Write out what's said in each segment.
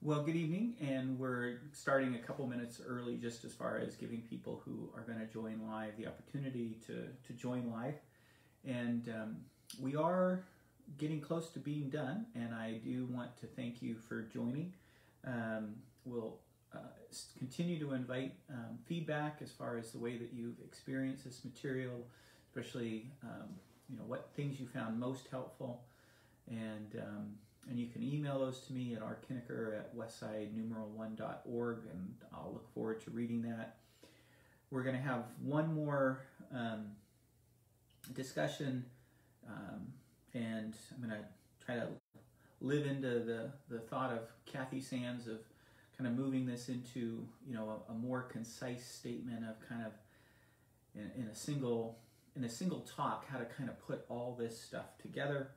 Well, good evening, and we're starting a couple minutes early just as far as giving people who are going to join live the opportunity to, to join live. And um, we are getting close to being done, and I do want to thank you for joining. Um, we'll uh, continue to invite um, feedback as far as the way that you've experienced this material, especially um, you know what things you found most helpful, and um, and you can email those to me at rkinnicker at westsidenumeral1.org, and I'll look forward to reading that. We're going to have one more um, discussion, um, and I'm going to try to live into the, the thought of Kathy Sands of kind of moving this into you know a, a more concise statement of kind of in, in, a single in a single talk how to kind of put all this stuff together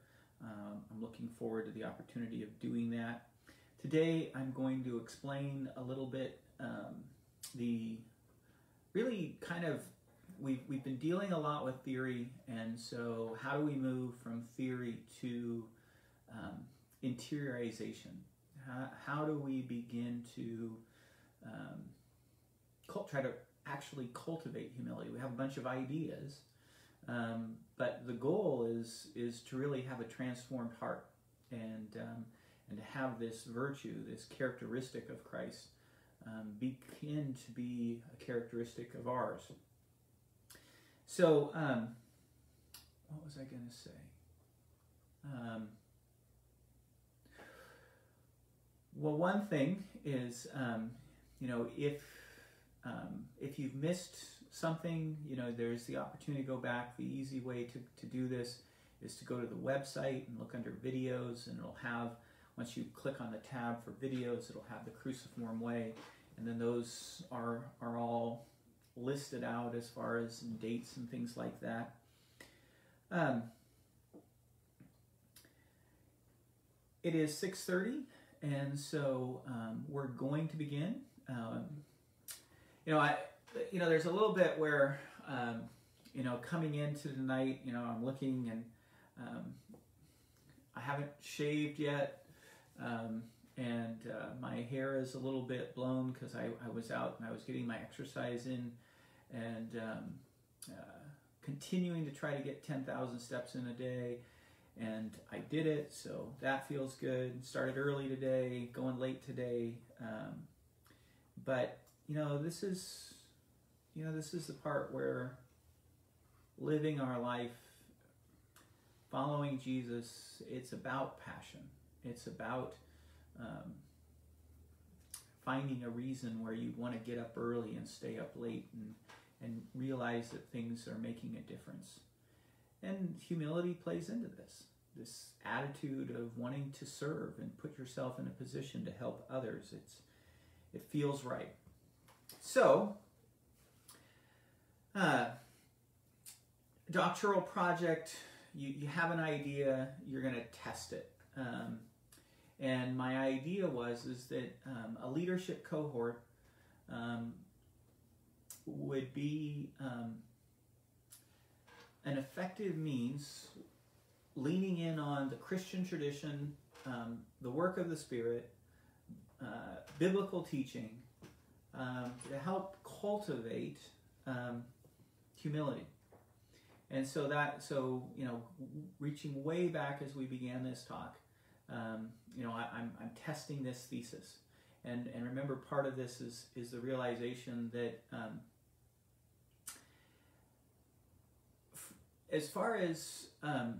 um, I'm looking forward to the opportunity of doing that. Today I'm going to explain a little bit um, the really kind of we've, we've been dealing a lot with theory and so how do we move from theory to um, interiorization how, how, do we begin to um, try to actually cultivate humility we have a bunch of ideas um, but the goal is is to really have a transformed heart and um, and to have this virtue, this characteristic of Christ, um, begin to be a characteristic of ours. So, um, what was I going to say? Um, well, one thing is, um, you know, if if you've missed something, you know, there's the opportunity to go back. The easy way to, to do this is to go to the website and look under videos, and it'll have, once you click on the tab for videos, it'll have the cruciform way, and then those are, are all listed out as far as dates and things like that. Um, it is 6.30, and so um, we're going to begin. Um, you know, I, you know, there's a little bit where, um, you know, coming into the night, you know, I'm looking and um, I haven't shaved yet. Um, and uh, my hair is a little bit blown because I, I, was out and I was getting my exercise in and um, uh, continuing to try to get 10,000 steps in a day. And I did it, so that feels good. Started early today, going late today. Um, but, you know, this is you know, this is the part where living our life, following Jesus, it's about passion. It's about um, finding a reason where you want to get up early and stay up late and, and realize that things are making a difference. And humility plays into this this attitude of wanting to serve and put yourself in a position to help others. It's it feels right. So, uh, doctoral project, you, you have an idea, you're going to test it. Um, and my idea was is that um, a leadership cohort um, would be um, an effective means leaning in on the Christian tradition, um, the work of the Spirit, uh, biblical teaching um, to help cultivate humility. And so that, so, you know, reaching way back as we began this talk, um, you know, I, am I'm, I'm testing this thesis. And, and remember, part of this is, is the realization that um, as far as um,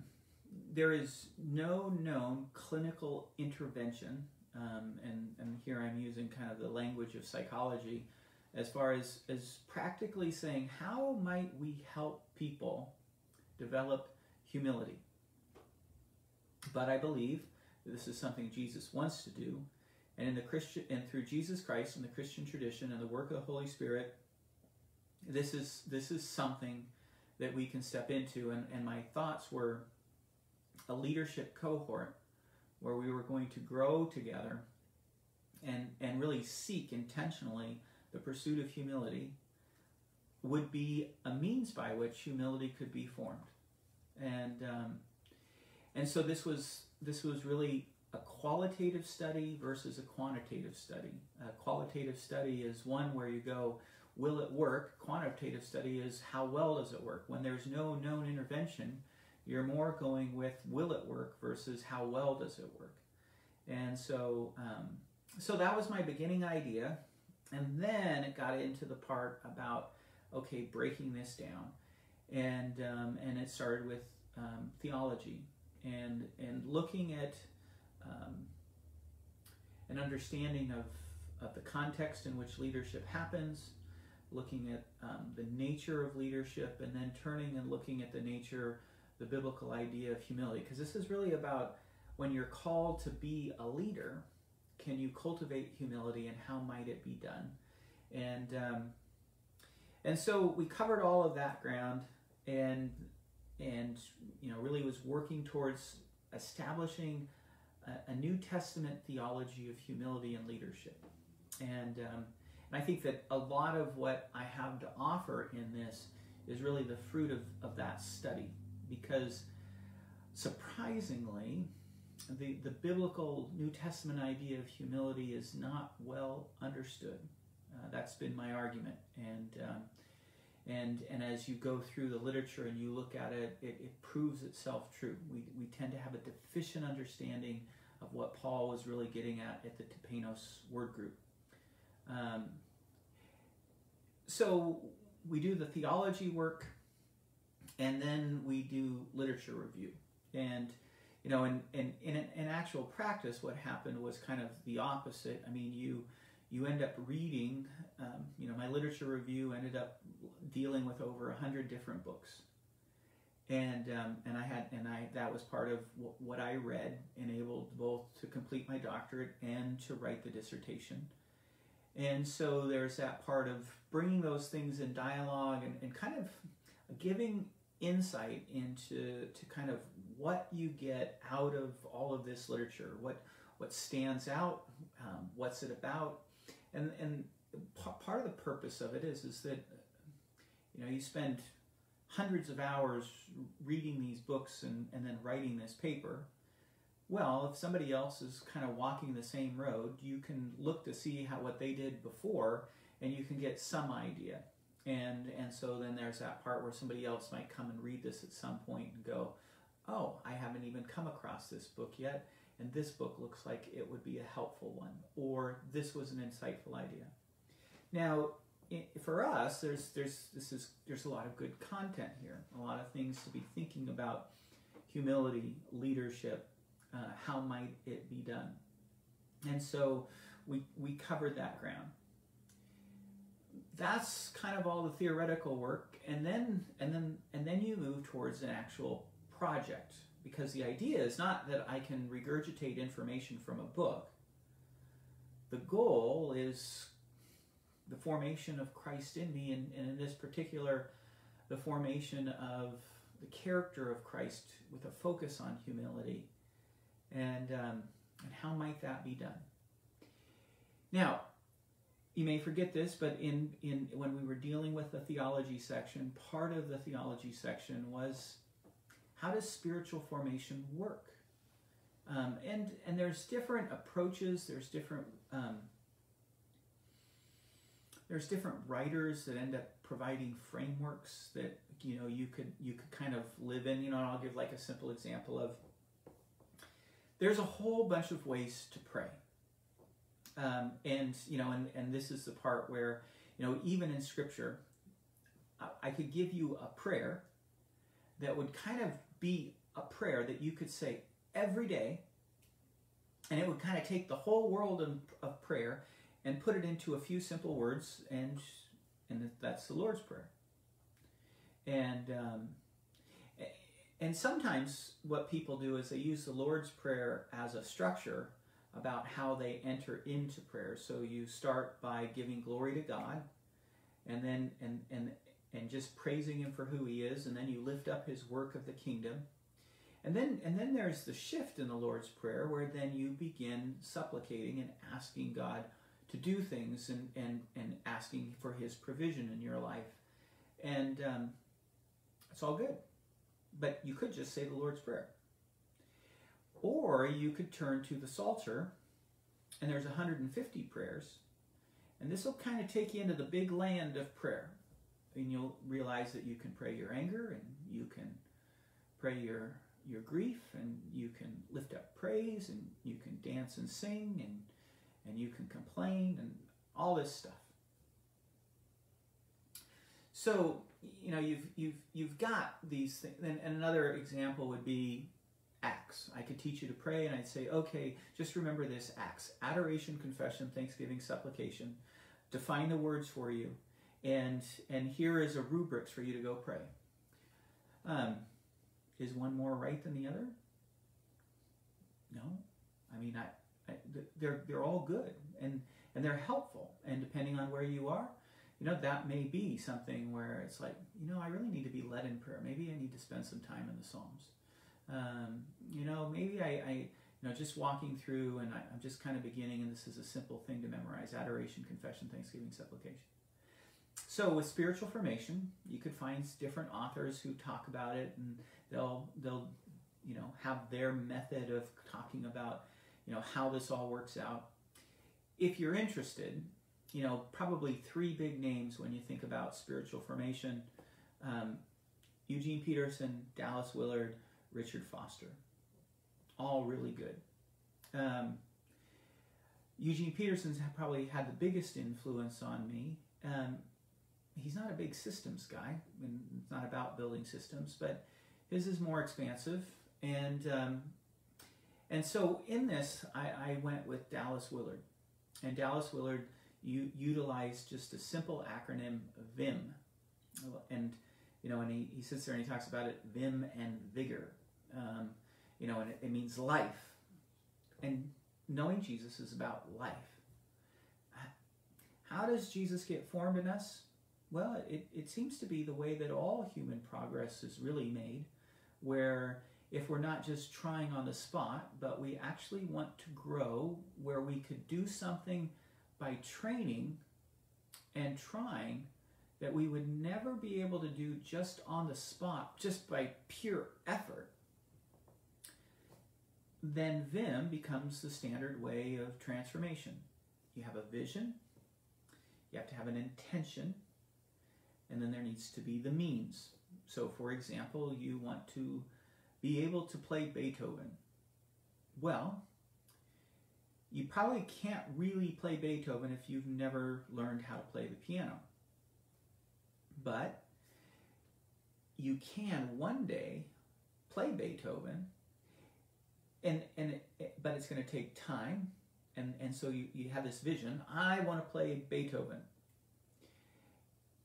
there is no known clinical intervention, um, and, and here I'm using kind of the language of psychology, as far as, as practically saying how might we help people develop humility. But I believe this is something Jesus wants to do, and in the Christian and through Jesus Christ and the Christian tradition and the work of the Holy Spirit, this is this is something that we can step into. And, and my thoughts were a leadership cohort where we were going to grow together and, and really seek intentionally the pursuit of humility would be a means by which humility could be formed. And um, and so this was this was really a qualitative study versus a quantitative study. A qualitative study is one where you go, will it work? Quantitative study is how well does it work? When there's no known intervention, you're more going with will it work versus how well does it work? And so, um, so that was my beginning idea. And then it got into the part about, okay, breaking this down. And, um, and it started with um, theology and, and looking at um, an understanding of, of the context in which leadership happens, looking at um, the nature of leadership, and then turning and looking at the nature, the biblical idea of humility. Because this is really about when you're called to be a leader, can you cultivate humility and how might it be done? And um, and so we covered all of that ground and and you know really was working towards establishing a, a New Testament theology of humility and leadership. And um, and I think that a lot of what I have to offer in this is really the fruit of, of that study because surprisingly the, the biblical New Testament idea of humility is not well understood. Uh, that's been my argument, and um, and and as you go through the literature and you look at it, it, it, proves itself true. We we tend to have a deficient understanding of what Paul was really getting at at the tapeinos word group. Um, so we do the theology work, and then we do literature review, and you know, in, in, in, in actual practice, what happened was kind of the opposite. I mean, you you end up reading, um, you know, my literature review ended up dealing with over a hundred different books, and um, and I had and I that was part of what I read, enabled both to complete my doctorate and to write the dissertation. And so there's that part of bringing those things in dialogue and, and kind of giving insight into to kind of what you get out of all of this literature, what what stands out, um, what's it about, and and part of the purpose of it is is that you know you spend hundreds of hours reading these books and, and then writing this paper. Well, if somebody else is kind of walking the same road, you can look to see how what they did before, and you can get some idea. And and so then there's that part where somebody else might come and read this at some point and go, oh, I haven't even come across this book yet, and this book looks like it would be a helpful one, or this was an insightful idea. Now, for us, there's there's this is there's a lot of good content here, a lot of things to be thinking about: humility, leadership, uh, how might it be done, and so we we covered that ground. That's kind of all the theoretical work, and then and then and then you move towards an actual project because the idea is not that I can regurgitate information from a book. The goal is the formation of Christ in me, and, and in this particular, the formation of the character of Christ with a focus on humility. And, um, and how might that be done? Now, you may forget this, but in, in when we were dealing with the theology section, part of the theology section was how does spiritual formation work? Um, and and there's different approaches. There's different um, there's different writers that end up providing frameworks that you know you could you could kind of live in. You know, I'll give like a simple example of there's a whole bunch of ways to pray. Um, and you know, and, and this is the part where you know even in Scripture, I, I could give you a prayer that would kind of be a prayer that you could say every day, and it would kind of take the whole world of, prayer and put it into a few simple words, and and that's the Lord's prayer. And um, and sometimes what people do is they use the Lord's prayer as a structure about how they enter into prayer. So you start by giving glory to God, and then and and and just praising him for who he is and then you lift up his work of the kingdom. And then and then there's the shift in the lord's prayer where then you begin supplicating and asking god to do things and and and asking for his provision in your life. And um, it's all good. But you could just say the lord's prayer. Or you could turn to the Psalter, and there's 150 prayers, and this will kind of take you into the big land of prayer. And you'll realize that you can pray your anger, and you can pray your your grief, and you can lift up praise, and you can dance and sing, and and you can complain, and all this stuff. So you know you've you've you've got these things, and, and another example would be acts. I could teach you to pray, and I'd say, okay, just remember this acts: adoration, confession, thanksgiving, supplication. Define the words for you, and and here is a rubrics for you to go pray. Um, is one more right than the other? No, I mean, I, I they're they're all good, and and they're helpful, and depending on where you are, you know, that may be something where it's like, you know, I really need to be led in prayer. Maybe I need to spend some time in the Psalms. Um, you know, maybe I, I, you know, just walking through and I, I'm just kind of beginning, and this is a simple thing to memorize adoration, confession, thanksgiving, supplication. So with spiritual formation, you could find different authors who talk about it, and they'll they'll you know have their method of talking about you know how this all works out. If you're interested, you know, probably three big names when you think about spiritual formation um, Eugene Peterson, Dallas Willard, Richard Foster. All really good. Um, Eugene Peterson's probably had the biggest influence on me. Um, he's not a big systems guy, and it's not about building systems, but his is more expansive. And um, and so in this, I, I went with Dallas Willard, and Dallas Willard you utilize just a simple acronym VIM. And, you know, and he, he sits there and he talks about it, VIM and vigor. Um, you know, and it, it means life. And knowing Jesus is about life. How does Jesus get formed in us? Well, it, it seems to be the way that all human progress is really made, where if we're not just trying on the spot, but we actually want to grow, where we could do something by training and trying that we would never be able to do just on the spot, just by pure effort, then Vim becomes the standard way of transformation. You have a vision, you have to have an intention, and then there needs to be the means. So, for example, you want to be able to play Beethoven. Well, you probably can't really play Beethoven if you've never learned how to play the piano. But you can one day play Beethoven, and and but it's going to take time, and and so you, you have this vision. I want to play Beethoven,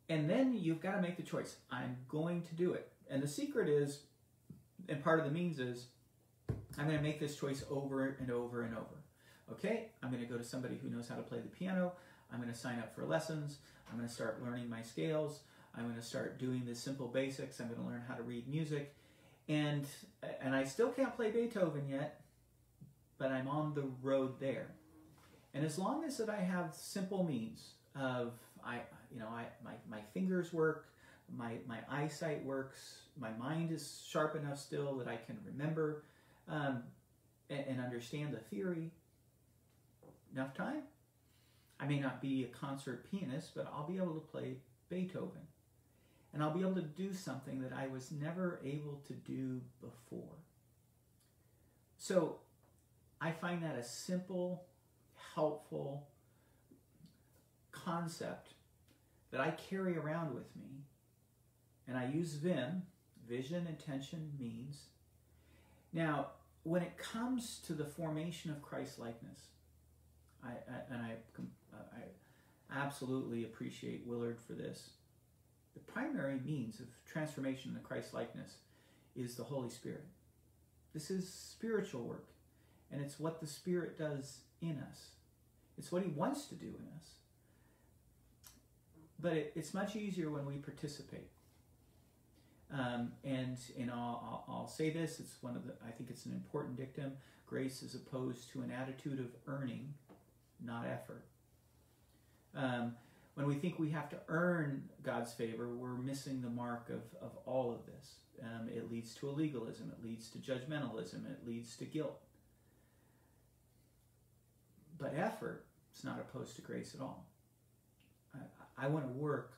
and then you've got to make the choice. I'm going to do it, and the secret is, and part of the means is, I'm going to make this choice over and over and over okay, I'm going to go to somebody who knows how to play the piano. I'm going to sign up for lessons. I'm going to start learning my scales. I'm going to start doing the simple basics. I'm going to learn how to read music. And, and I still can't play Beethoven yet, but I'm on the road there. And as long as that I have simple means of, I, you know, I, my, my fingers work, my, my eyesight works, my mind is sharp enough still that I can remember um, and, and understand the theory, enough time, I may not be a concert pianist, but I'll be able to play Beethoven. And I'll be able to do something that I was never able to do before. So I find that a simple, helpful concept that I carry around with me. And I use VIM, vision, intention, means. Now, when it comes to the formation of Christ likeness, I, I and I, uh, I absolutely appreciate Willard for this. The primary means of transformation in the Christ likeness is the Holy Spirit. This is spiritual work, and it's what the Spirit does in us. It's what He wants to do in us. But it, it's much easier when we participate. Um, and and I'll, I'll, I'll, say this: it's one of the. I think it's an important dictum. Grace is opposed to an attitude of earning not effort. Um, when we think we have to earn God's favor, we're missing the mark of, of all of this. Um, it leads to a legalism, it leads to judgmentalism, it leads to guilt. but effort is not opposed to grace at all. I, want to work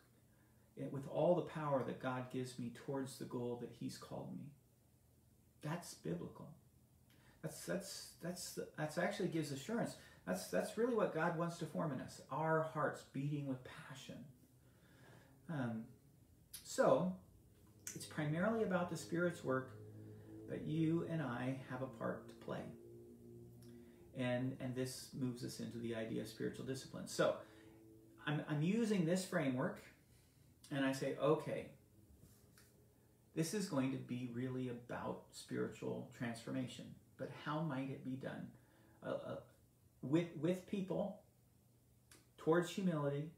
with all the power that God gives me towards the goal that He's called me. That's biblical. That's that's that's that's actually gives assurance. That's that's really what God wants to form in us. Our hearts beating with passion. Um, so it's primarily about the Spirit's work, but you and I have a part to play. And and this moves us into the idea of spiritual discipline. So I'm I'm using this framework, and I say, okay, this is going to be really about spiritual transformation but how might it be done? Uh, uh, with, with people, towards humility.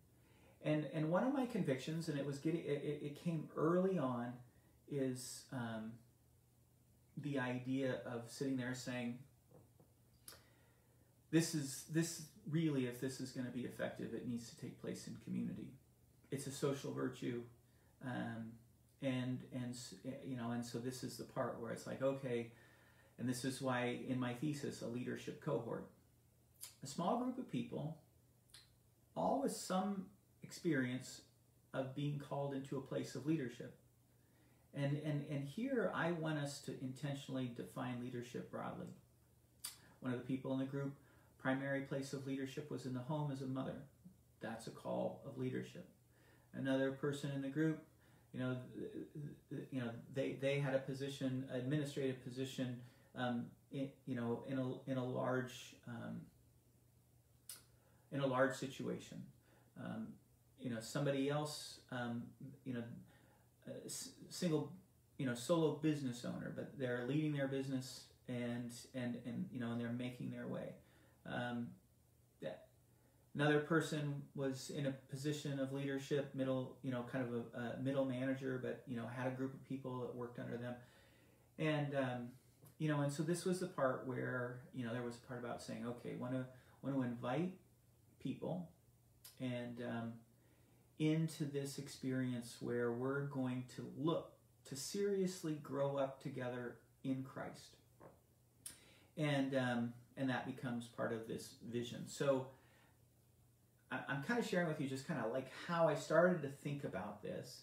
And, and one of my convictions, and it was getting, it, it came early on, is um, the idea of sitting there saying, this is this really if this is going to be effective it needs to take place in community it's a social virtue um, and and you know and so this is the part where it's like okay and this is why, in my thesis, a leadership cohort. A small group of people, all with some experience of being called into a place of leadership. And, and, and here I want us to intentionally define leadership broadly. One of the people in the group, primary place of leadership was in the home as a mother. That's a call of leadership. Another person in the group, you know, you know, they, they had a position, administrative position um, in, you know, in a in a large um, in a large situation. Um, you know, somebody else, um, you know, single, you know, solo business owner, but they're leading their business and and and you know, and they're making their way. Um, that another person was in a position of leadership, middle, you know, kind of a, a middle manager, but you know, had a group of people that worked under them, and um, you know, and so this was the part where, you know, there was a part about saying, okay, want to want to invite people and um, into this experience where we're going to look to seriously grow up together in Christ, and um, and that becomes part of this vision. So I'm kind of sharing with you just kind of like how I started to think about this.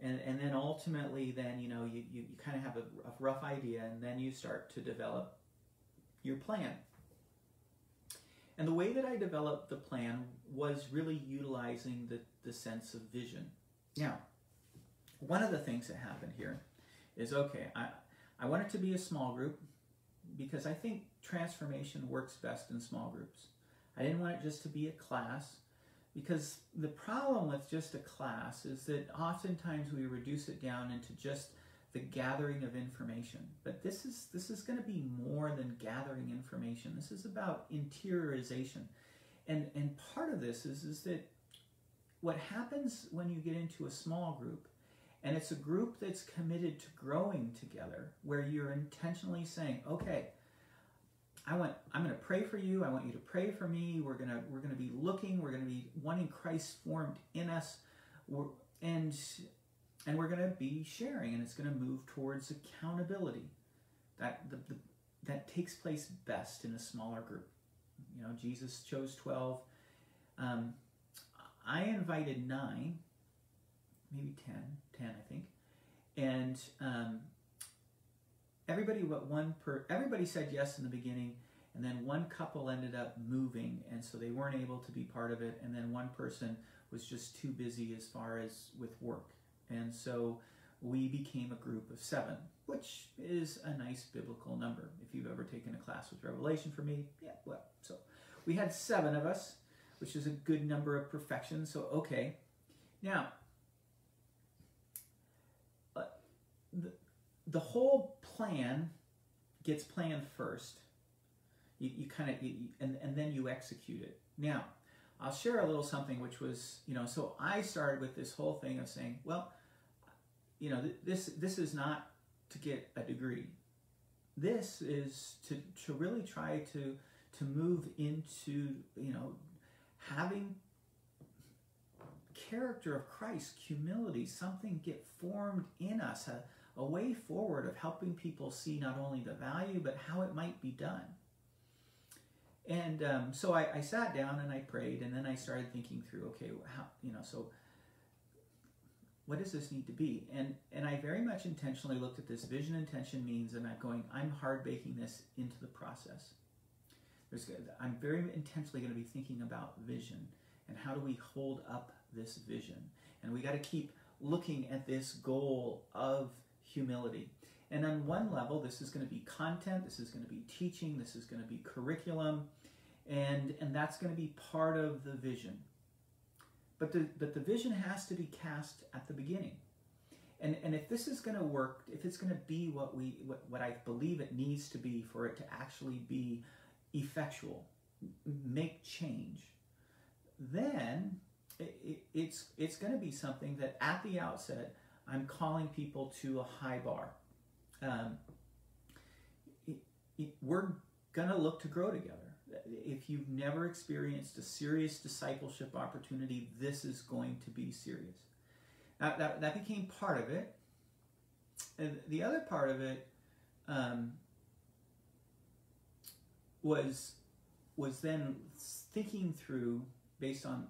And and then ultimately then you know you, you, you kind of have a, a, rough idea and then you start to develop your plan. And the way that i developed the plan was really utilizing the, the sense of vision. Now one of the things that happened here is okay i i want it to be a small group because i think transformation works best in small groups i didn't want it just to be a class because the problem with just a class is that oftentimes we reduce it down into just the gathering of information. But this is this is going to be more than gathering information. This is about interiorization. And and part of this is is that what happens when you get into a small group and it's a group that's committed to growing together where you're intentionally saying, "Okay, I want I'm going to pray for you. I want you to pray for me. We're going to we're going to be looking. We're going to be wanting Christ formed in us. We're, and and we're going to be sharing and it's going to move towards accountability. That the, the that takes place best in a smaller group. You know, Jesus chose 12. Um, I invited 9, maybe 10, 10 I think. And um, everybody but one per everybody said yes in the beginning and then one couple ended up moving and so they weren't able to be part of it and then one person was just too busy as far as with work. And so we became a group of seven which is a nice biblical number. If you've ever taken a class with revelation for me yeah well so we had seven of us which is a good number of perfection so okay. Now uh, the, the whole plan gets planned first. You, you kind of, and, and then you execute it. Now, I'll share a little something which was, you know, so I started with this whole thing of saying, well, you know, this this is not to get a degree. This is to to really try to to move into, you know, having character of Christ, humility, something get formed in us, a, a way forward of helping people see not only the value but how it might be done. And um, so I, I sat down and I prayed, and then I started thinking through, okay, how you know, so what does this need to be? And and I very much intentionally looked at this vision intention means, and I'm going, I'm hard baking this into the process. There's, I'm very intentionally going to be thinking about vision and how do we hold up this vision, and we got to keep looking at this goal of humility. And on one level, this is going to be content, this is going to be teaching, this is going to be curriculum, and, and that's going to be part of the vision. But the, but the vision has to be cast at the beginning. And, and if this is going to work, if it's going to be what, we, what, what I believe it needs to be for it to actually be effectual, make change, then it, it, it's, it's going to be something that at the outset, I'm calling people to a high bar. Um, it, it, we're going to look to grow together. If you've never experienced a serious discipleship opportunity, this is going to be serious. Now, that, that became part of it. And the other part of it um, was was then thinking through based on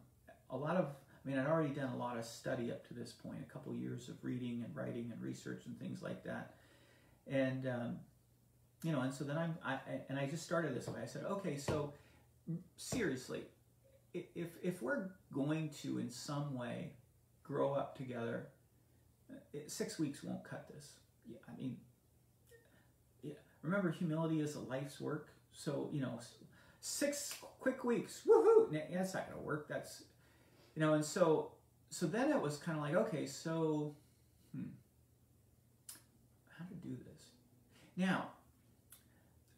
a lot of I mean, I'd already done a lot of study up to this point, a couple years of reading and writing and research and things like that. And, um, you know, and so then I'm, I, and I just started this way. I said, okay, so seriously, if, if we're going to in some way grow up together, six weeks won't cut this. Yeah, I mean, yeah. Remember, humility is a life's work. So, you know, six quick weeks, woohoo! That's not going to work. That's you know, and so so then it was kind of like, okay, so hmm, how to do this? Now,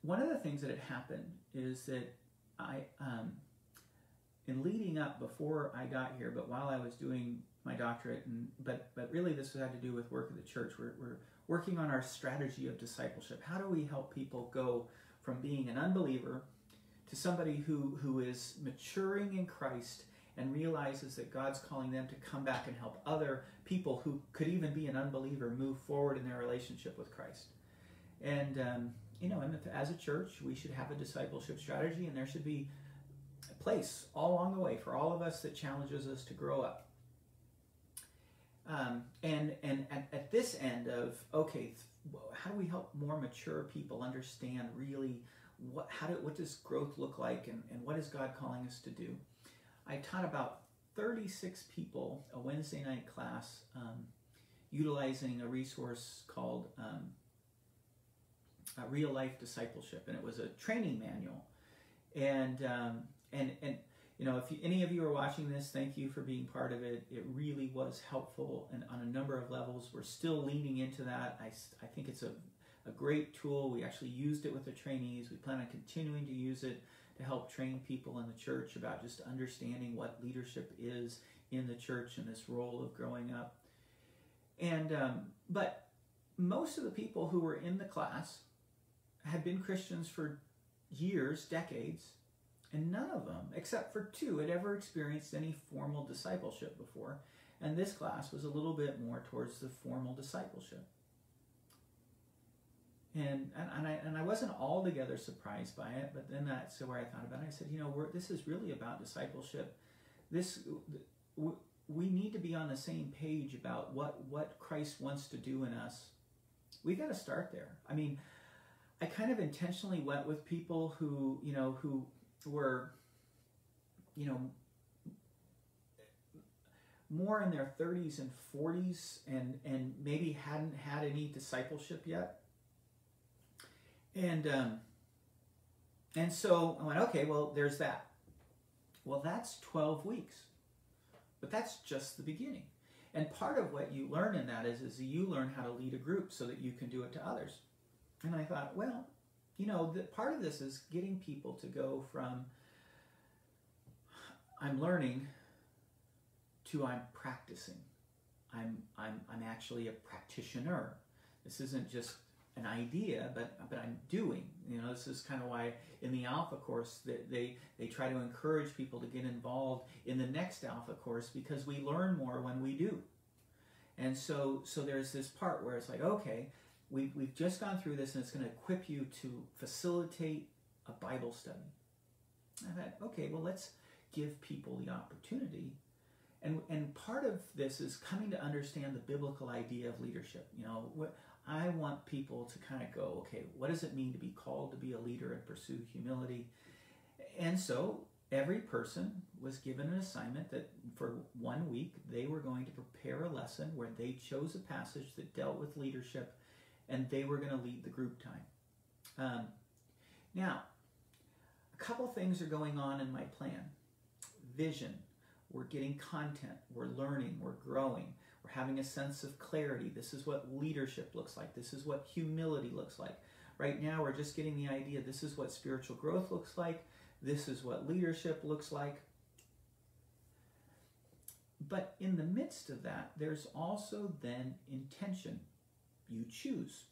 one of the things that had happened is that I, um, in leading up before I got here, but while I was doing my doctorate, and but but really this had to do with work at the church. We're, we're working on our strategy of discipleship. How do we help people go from being an unbeliever to somebody who who is maturing in Christ and realizes that God's calling them to come back and help other people who could even be an unbeliever move forward in their relationship with Christ. And, um, you know, and as a church, we should have a discipleship strategy, and there should be a place all along the way for all of us that challenges us to grow up. Um, and and at, at, this end of okay, how do we help more mature people understand really what how do what does growth look like and, and what is God calling us to do? I taught about 36 people a Wednesday night class um, utilizing a resource called um, Real Life Discipleship, and it was a training manual. And um, and and you know, if you, any of you are watching this, thank you for being part of it. It really was helpful, and on a number of levels, we're still leaning into that. I I think it's a a great tool. We actually used it with the trainees. We plan on continuing to use it to help train people in the church about just understanding what leadership is in the church and this role of growing up. And um, but most of the people who were in the class had been Christians for years, decades, and none of them, except for two, had ever experienced any formal discipleship before. And this class was a little bit more towards the formal discipleship. And, and, and, I, and I wasn't altogether surprised by it, but then that's where I thought about it. I said, you know, this is really about discipleship. This we need to be on the same page about what what Christ wants to do in us. We got to start there. I mean, I kind of intentionally went with people who you know who were, you know, more in their 30s and 40s and and maybe hadn't had any discipleship yet and um, and so I went, okay, well, there's that. Well, that's 12 weeks. But that's just the beginning. And part of what you learn in that is, is you learn how to lead a group so that you can do it to others. And I thought, well, you know, the, part of this is getting people to go from I'm learning to I'm practicing. I'm, I'm, I'm actually a practitioner. This isn't just an idea, but but I'm doing. You know, this is kind of why in the Alpha course that they they try to encourage people to get involved in the next Alpha course because we learn more when we do. And so so there's this part where it's like, okay, we we've just gone through this, and it's going to equip you to facilitate a Bible study. I thought, okay, well, let's give people the opportunity. And, and part of this is coming to understand the biblical idea of leadership. You know, what, I want people to kind of go, okay, what does it mean to be called to be a leader and pursue humility? And so every person was given an assignment that for one week they were going to prepare a lesson where they chose a passage that dealt with leadership and they were going to lead the group time. Um, now, a couple things are going on in my plan. Vision. We're getting content. We're learning. We're growing. We're having a sense of clarity. This is what leadership looks like. This is what humility looks like. Right now, we're just getting the idea this is what spiritual growth looks like. This is what leadership looks like. But in the midst of that, there's also then intention. You choose.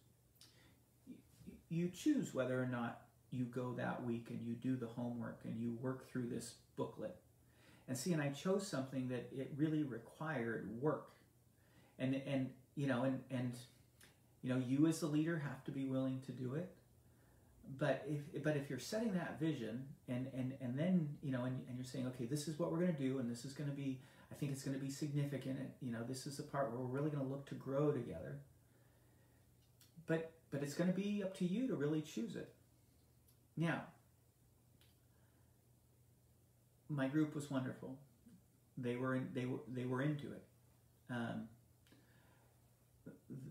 You choose whether or not you go that week and you do the homework and you work through this booklet. And see, and I chose something that it really required work. And and you know, and and you know, you as the leader have to be willing to do it. But if but if you're setting that vision and and and then you know and, and you're saying, okay, this is what we're going to do, and this is going to be, I think it's going to be significant. And, you know, this is the part where we're really going to look to grow together. But but it's going to be up to you to really choose it. Now, my group was wonderful. They were in, they were they were into it. Um,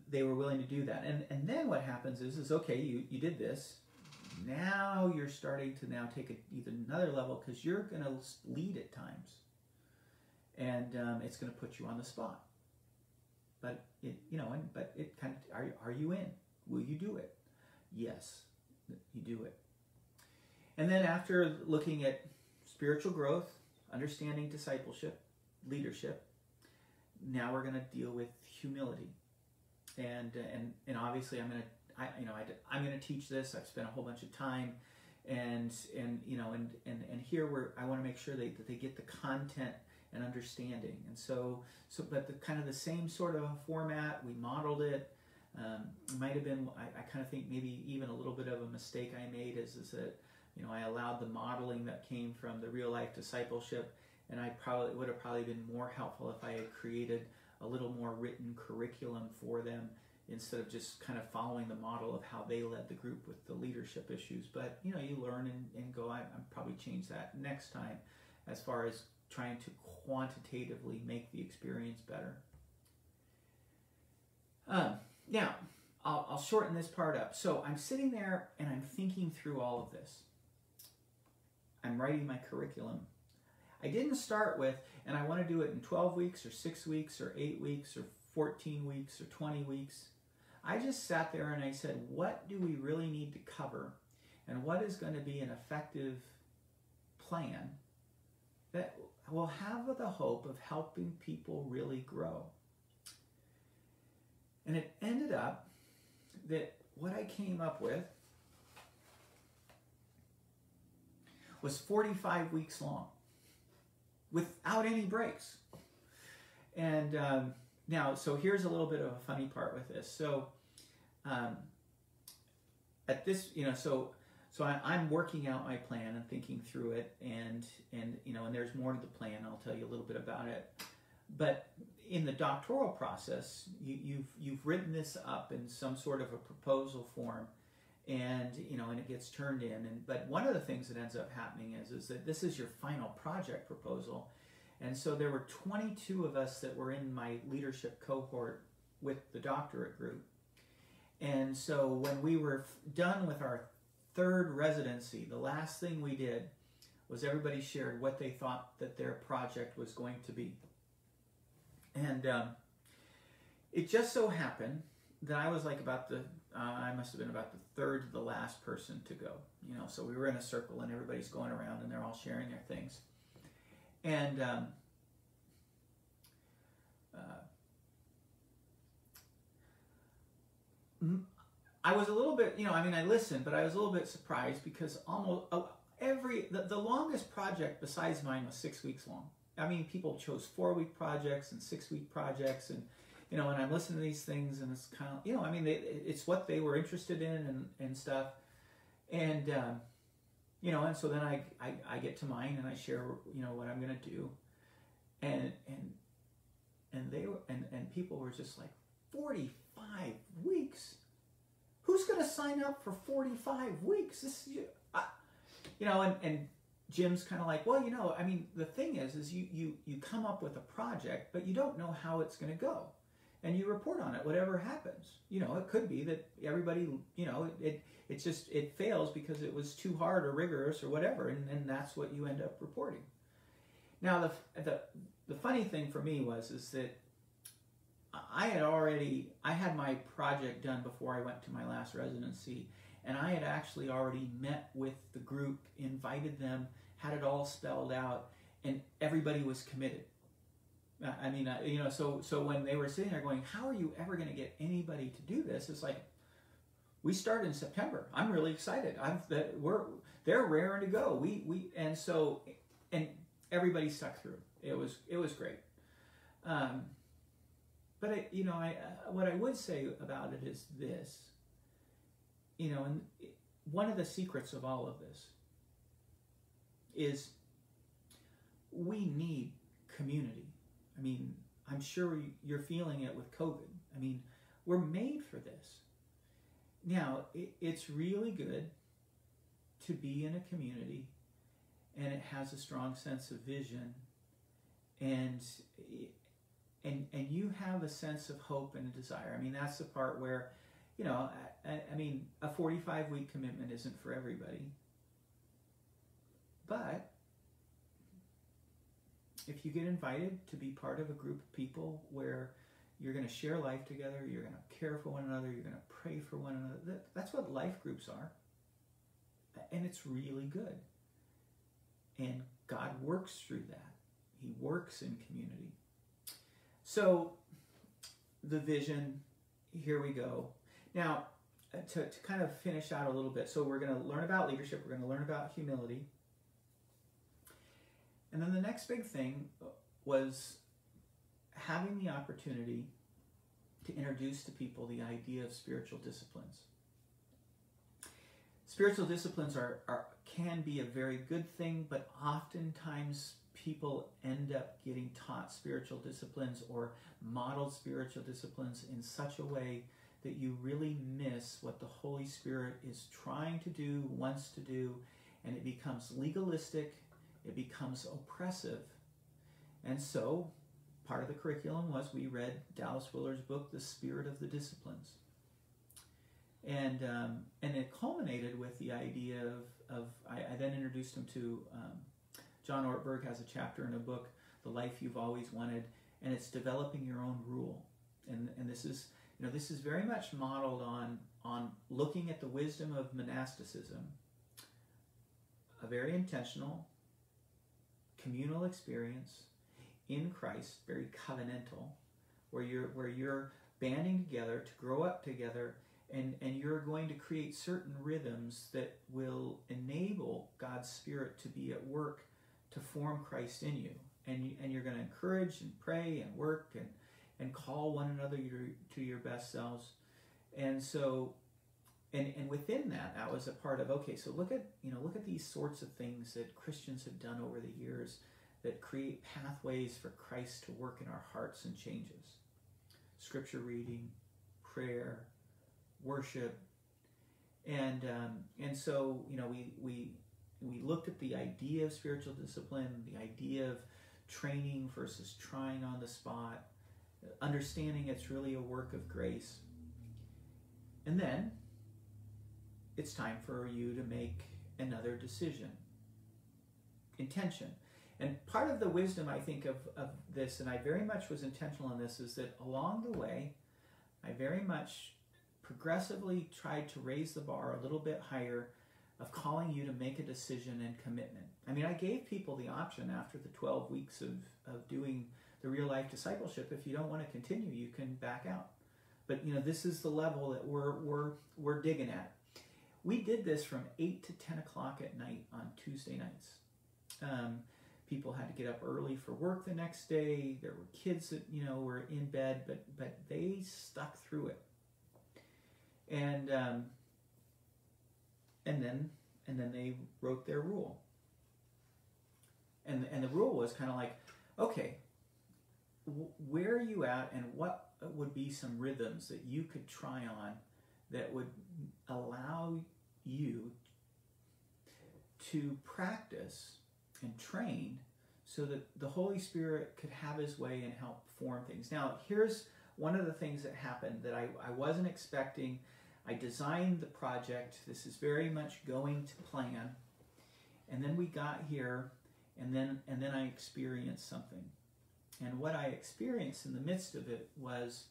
they were willing to do that, and and then what happens is is okay, you you did this. Now you're starting to now take it even another level because you're going to lead at times, and um, it's going to put you on the spot. But it you know, and but it kind of are are you in? Will you do it? Yes, you do it. And then after looking at spiritual growth, understanding discipleship, leadership, now we're going to deal with humility. And and and obviously I'm to I you know I, I'm to teach this. I've spent a whole bunch of time and and you know and and and here where I want to make sure they, that they get the content and understanding. And so so but the kind of the same sort of format. We modeled it. Um, might have been I, I kind of think maybe even a little bit of a mistake I made is is that you know, I allowed the modeling that came from the real life discipleship, and I probably would have probably been more helpful if I had created a little more written curriculum for them instead of just kind of following the model of how they led the group with the leadership issues. But you know, you learn and, and go. I, I'm probably change that next time, as far as trying to quantitatively make the experience better. Um, now, I'll, I'll shorten this part up. So I'm sitting there and I'm thinking through all of this. I'm writing my curriculum. I didn't start with, and I want to do it in 12 weeks or 6 weeks or 8 weeks or 14 weeks or 20 weeks. I just sat there and I said, what do we really need to cover? And what is going to be an effective plan that will have the hope of helping people really grow? And it ended up that what I came up with was 45 weeks long without any breaks. And um, now, so here's a little bit of a funny part with this. So, um, at this, you know, so so I, am working out my plan and thinking through it, and and you know, and there's more to the plan. I'll tell you a little bit about it. But in the doctoral process, you, you've you've written this up in some sort of a proposal form, and you know and it gets turned in. And but one of the things that ends up happening is is that this is your final project proposal. And so there were 22 of us that were in my leadership cohort with the doctorate group. And so when we were done with our third residency the last thing we did was everybody shared what they thought that their project was going to be. And um, it just so happened that i was like about the uh, I must have been about the third to the last person to go. You know, so we were in a circle and everybody's going around and they're all sharing their things. And um, uh, I was a little bit, you know, I mean, I listened, but I was a little bit surprised because almost uh, every the, the longest project besides mine was six weeks long. I mean, people chose four week projects and six week projects and you know, and I'm listening to these things, and it's kind of, you know, I mean, they, it's what they were interested in and, and stuff. And, um, you know, and so then I, I, I get to mine and I share, you know, what I'm going to do. And, and, and they were, and, and people were just like, 45 weeks? Who's going to sign up for 45 weeks? This, you, I, you know, and, and Jim's kind of like, well, you know, I mean, the thing is, is you, you, you come up with a project, but you don't know how it's going to go. And you report on it, whatever happens. You know, it could be that everybody, you know, it, it's just, it fails because it was too hard or rigorous or whatever. And, and that's what you end up reporting. Now, the, the, the funny thing for me was, is that I had already, I had my project done before I went to my last residency and I had actually already met with the group, invited them, had it all spelled out, and everybody was committed. I mean, you know, so so when they were sitting there going, "How are you ever going to get anybody to do this?" It's like we start in September. I'm really excited. I'm that we're they're raring to go. We we and so and everybody stuck through. It was it was great. Um, but I, you know, I uh, what I would say about it is this you know, and one of the secrets of all of this is we need community. I mean, I'm sure you're feeling it with COVID. I mean, we're made for this. Now, it's really good to be in a community and it has a strong sense of vision and and and you have a sense of hope and a desire. I mean, that's the part where you know, I, I mean, a 45 week commitment isn't for everybody. But if you get invited to be part of a group of people where you're going to share life together, you're going to care for one another, you're going to pray for one another, that's what life groups are. And it's really good. And God works through that, He works in community. So, the vision, here we go. Now, uh, to, to kind of finish out a little bit, so we're going to learn about leadership, we're going to learn about humility. And then the next big thing was having the opportunity to introduce to people the idea of spiritual disciplines. Spiritual disciplines are, are can be a very good thing, but oftentimes people end up getting taught spiritual disciplines or modeled spiritual disciplines in such a way that you really miss what the Holy Spirit is trying to do, wants to do, and it becomes legalistic, it becomes oppressive. And so, part of the curriculum was we read Dallas Willard's book, The Spirit of the Disciplines. And, um, and it culminated with the idea of, of I, I then introduced him to um, John Ortberg has a chapter in a book, The Life You've Always Wanted, and it's developing your own rule. And, and this is you know, this is very much modeled on, on looking at the wisdom of monasticism, a very intentional, communal experience in Christ, very covenantal, where you're, where you're banding together to grow up together and, and you're going to create certain rhythms that will enable God's Spirit to be at work to form Christ in you. And, you, and you're going to encourage and pray and work and, and call one another your, to your best selves. And so, and, and within that, that was a part of, okay, so look at, you know, look at these sorts of things that Christians have done over the years that create pathways for Christ to work in our hearts and changes. Scripture reading, prayer, worship. And, um, and so, you know, we, we, we looked at the idea of spiritual discipline, the idea of training versus trying on the spot, understanding it's really a work of grace. And then it's time for you to make another decision. Intention. And part of the wisdom, I think, of, of this, and I very much was intentional in this, is that along the way, I very much progressively tried to raise the bar a little bit higher of calling you to make a decision and commitment. I mean, I gave people the option after the 12 weeks of, of doing the real life discipleship. If you don't want to continue, you can back out. But you know, this is the level that we're we're we're digging at. We did this from eight to ten o'clock at night on Tuesday nights. Um, people had to get up early for work the next day. There were kids that you know were in bed, but but they stuck through it. And um, and then and then they wrote their rule. And and the rule was kind of like, okay, where are you at, and what would be some rhythms that you could try on that would allow you to practice and train so that the Holy Spirit could have his way and help form things. Now, here's one of the things that happened that I, I wasn't expecting. I designed the project. This is very much going to plan. And then we got here and then and then I experienced something. And what I experienced in the midst of it was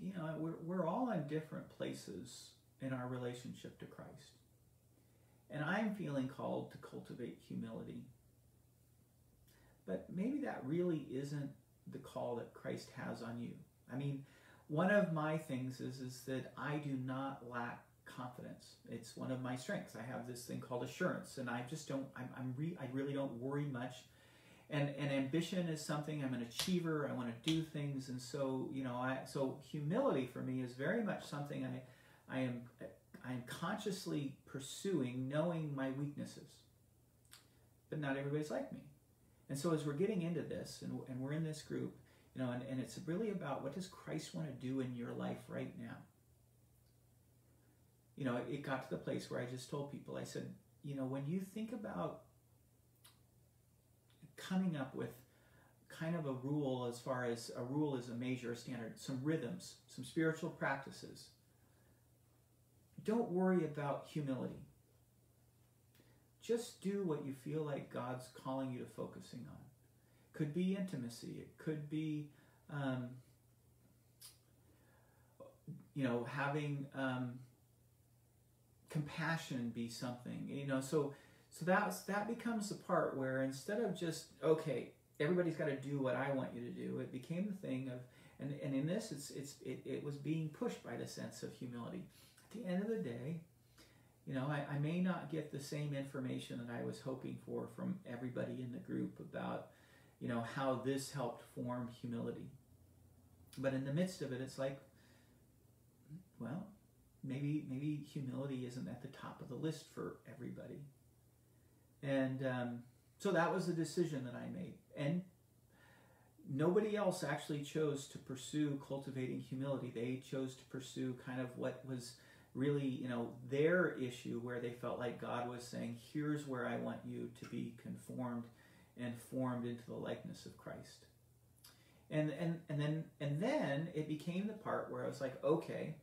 you know, we're, we're all in different places in our relationship to Christ. And I'm feeling called to cultivate humility. But maybe that really isn't the call that Christ has on you. I mean, one of my things is, is that I do not lack confidence. It's one of my strengths. I have this thing called assurance, and I just don't. I'm, I'm re, I really don't worry much. And and ambition is something. I'm an achiever. I want to do things, and so you know, I so humility for me is very much something I I am I am consciously pursuing, knowing my weaknesses. But not everybody's like me. And so as we're getting into this, and, and we're in this group, you know, and, and it's really about what does Christ want to do in your life right now? You know, it got to the place where I just told people, I said, you know, when you think about coming up with kind of a rule as far as a rule is a a standard, some rhythms, some spiritual practices, don't worry about humility. Just do what you feel like God's calling you to focusing on. Could be intimacy. It could be, um, you know, having um, compassion be something. You know, so so that's that becomes the part where instead of just okay, everybody's got to do what I want you to do. It became the thing of, and and in this, it's it's it, it was being pushed by the sense of humility at the end of the day, you know, I, I, may not get the same information that I was hoping for from everybody in the group about, you know, how this helped form humility. But in the midst of it, it's like, well, maybe maybe humility isn't at the top of the list for everybody. And um, so that was the decision that I made. And nobody else actually chose to pursue cultivating humility. They chose to pursue kind of what was really, you know, their issue where they felt like God was saying, here's where I want you to be conformed and formed into the likeness of Christ. And, and, and then and then it became the part where I was like, okay,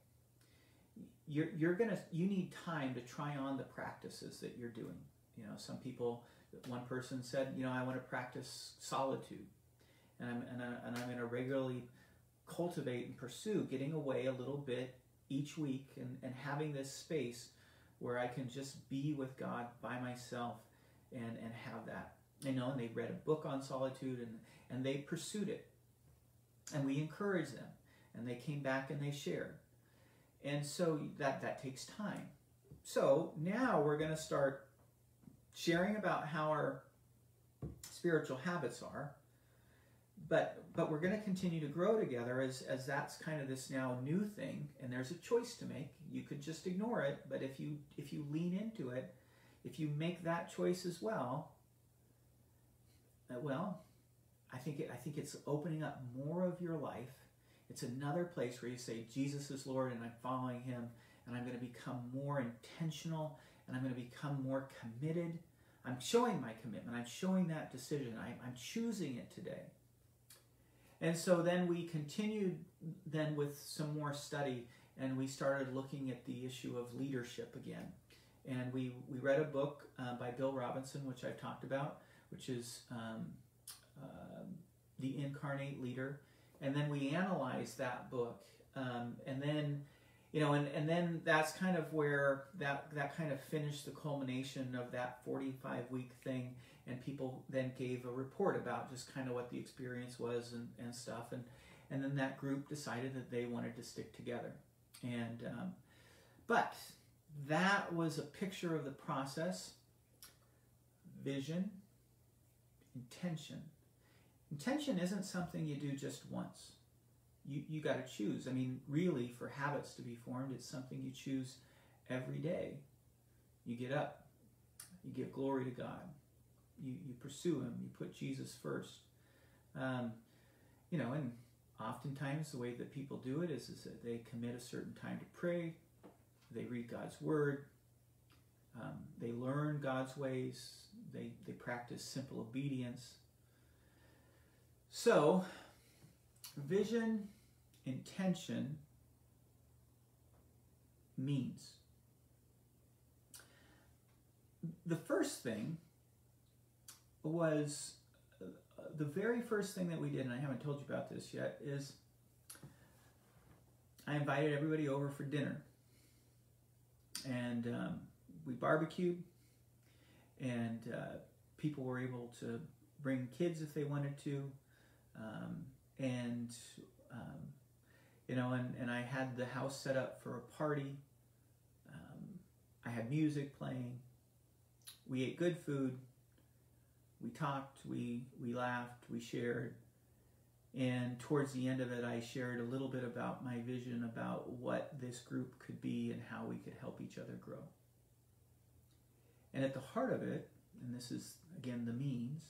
you're, you're gonna you need time to try on the practices that you're doing. You know, some people, one person said, you know, I want to practice solitude, and I'm and, I, and I'm going to regularly cultivate and pursue getting away a little bit each week and, and having this space where I can just be with God by myself and, and have that. You know, and they read a book on solitude and, and they pursued it. And we encouraged them. And they came back and they shared. And so that, that takes time. So now we're going to start sharing about how our spiritual habits are but but we're going to continue to grow together as as that's kind of this now new thing and there's a choice to make. You could just ignore it but if you if you lean into it if you make that choice as well uh, well i think it, i think it's opening up more of your life. It's another place where you say jesus is lord and i'm following him and i'm going to become more intentional and i'm going to become more committed i'm showing my commitment i'm showing that decision I, i'm choosing it today and so then we continued then with some more study and we started looking at the issue of leadership again. And we, we read a book uh, by Bill Robinson, which I've talked about, which is um, uh, The Incarnate Leader. And then we analyzed that book. Um, and then, you know, and, and then that's kind of where that, that kind of finished the culmination of that 45 week thing. And people then gave a report about just kind of what the experience was and, and stuff. And and then that group decided that they wanted to stick together. And um, but that was a picture of the process. Vision intention. Intention isn't something you do just once you, you got to choose i mean really for habits to be formed it's something you choose every day you get up, you give glory to God, you, you pursue Him, you put Jesus first. Um, you know, and oftentimes the way that people do it is, is that they commit a certain time to pray, they read God's Word, um, they learn God's ways, they, they practice simple obedience. So, vision, intention, means. The first thing was uh, the very first thing that we did, and I haven't told you about this yet, is I invited everybody over for dinner. And um, we barbecued, and uh, people were able to bring kids if they wanted to. Um, and um, you know, and, and I had the house set up for a party. Um, I had music playing. We ate good food. We talked. We we laughed. We shared. And towards the end of it, I shared a little bit about my vision about what this group could be and how we could help each other grow. And at the heart of it, and this is again the means,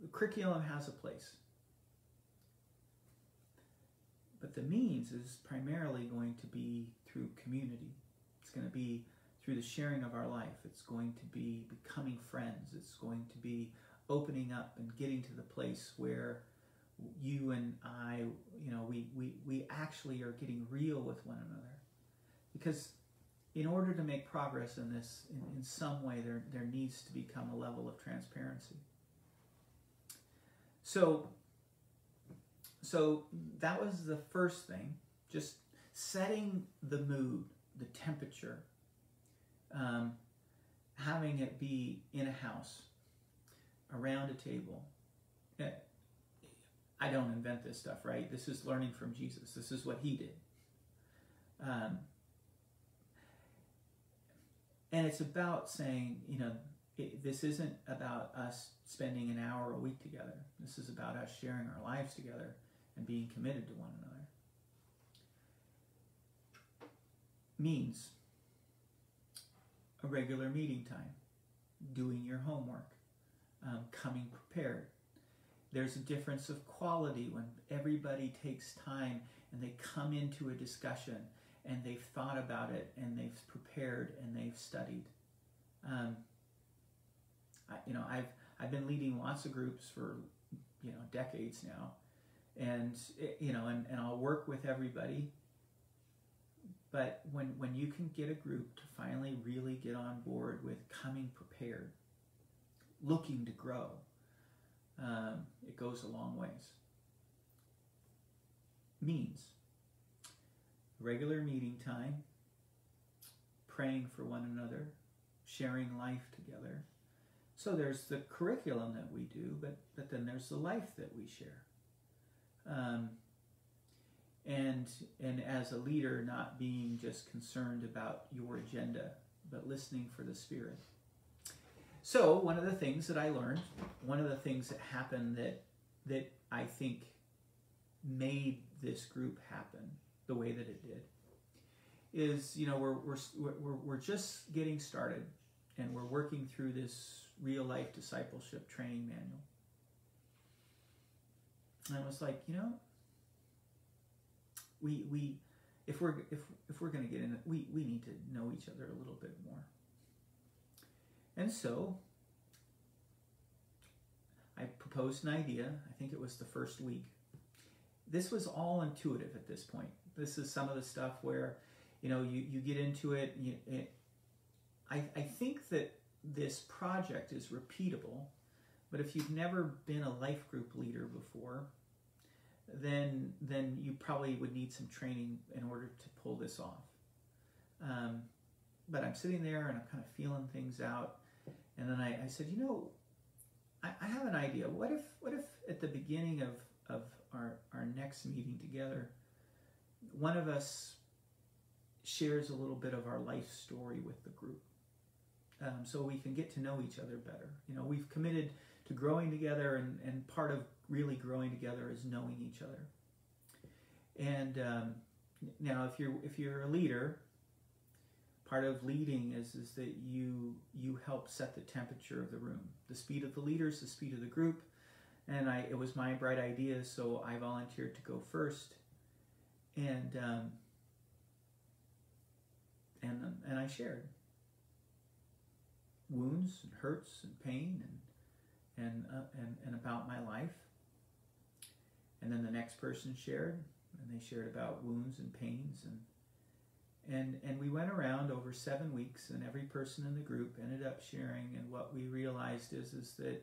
the curriculum has a place. But the means is primarily going to be through community. It's going to be through the sharing of our life. It's going to be becoming friends. It's going to be opening up and getting to the place where you and I, you know, we, we, we actually are getting real with one another. Because in order to make progress in this, in, in some way, there, there needs to become a level of transparency. So so that was the first thing, just setting the mood, the temperature, um, having it be in a house, around a table. Eh, I don't invent this stuff, right? This is learning from Jesus. This is what he did. Um, and it's about saying, you know, it, this isn't about us spending an hour a week together. This is about us sharing our lives together and being committed to one another. Means a regular meeting time, doing your homework, um, coming prepared. There's a difference of quality when everybody takes time and they come into a discussion and they've thought about it and they've prepared and they've studied. Um, I, you know, I've I've been leading lots of groups for you know decades now, and you know, and, and I'll work with everybody. But when when you can get a group to finally really get on board with coming prepared, looking to grow, um, it goes a long ways. Means regular meeting time, praying for one another, sharing life together. So there's the curriculum that we do, but, but then there's the life that we share. Um, and and as a leader, not being just concerned about your agenda, but listening for the Spirit. So one of the things that I learned, one of the things that happened that that I think made this group happen the way that it did is you know we're we're we're, we're just getting started and we're working through this real life discipleship training manual and I was like, you know, we we if we're if if we're going to get in we we need to know each other a little bit more. And so I proposed an idea. I think it was the first week. This was all intuitive at this point. This is some of the stuff where, you know, you, you get into it, you, it I, I think that this project is repeatable but if you've never been a life group leader before, then then you probably would need some training in order to pull this off. Um, but I'm sitting there and I'm kind of feeling things out, and then I, I said, you know, I, I, have an idea. What if what if at the beginning of of our our next meeting together, one of us shares a little bit of our life story with the group, um, so we can get to know each other better. You know, we've committed to growing together, and, and part of really growing together is knowing each other. And um, now, if you're if you're a leader, part of leading is is that you you help set the temperature of the room. The speed of the leaders the speed of the group. And i it was my bright idea so i volunteered to go first. And um, and and i shared. Wounds and hurts and pain and and uh, and, and about my life and then the next person shared and they shared about wounds and pains and and and we went around over seven weeks and every person in the group ended up sharing. And what we realized is is that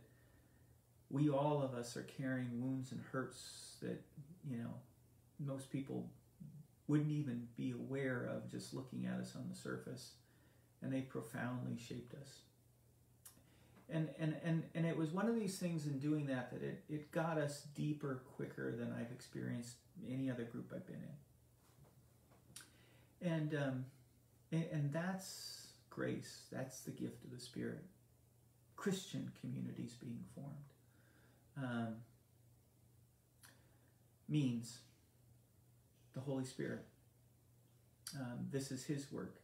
we all of us are carrying wounds and hurts that you know most people wouldn't even be aware of just looking at us on the surface. And they profoundly shaped us and and and, and it was one of these things in doing that that it, it got us deeper quicker than i've experienced any other group i've been in and, um, and, and that's grace. That's the gift of the Spirit. Christian communities being formed um, means the Holy Spirit. Um, this is His work.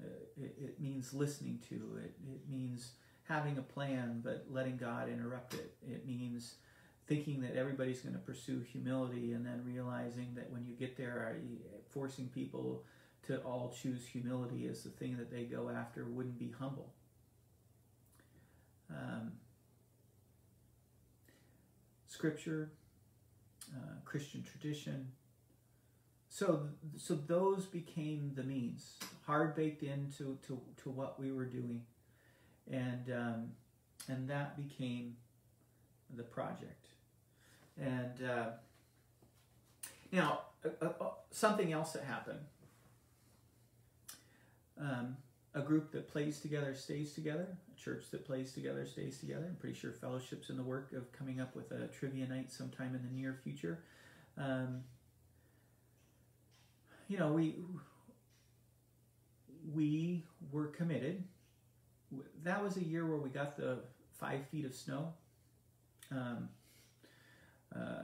Uh, it, it, means listening to it. It means having a plan but letting God interrupt it. It means thinking that everybody's going to pursue humility and then realizing that when you get there, forcing people to all choose humility as the thing that they go after wouldn't be humble. Um, scripture, uh, Christian tradition. So, so those became the means, hard baked into to, to what we were doing, and um, and that became the project. And uh, now, uh, uh, something else that happened. Um, a group that plays together stays together. A church that plays together stays together. I'm pretty sure fellowship's in the work of coming up with a trivia night sometime in the near future. Um, you know, we we were committed. That was a year where we got the five feet of snow. Um, uh,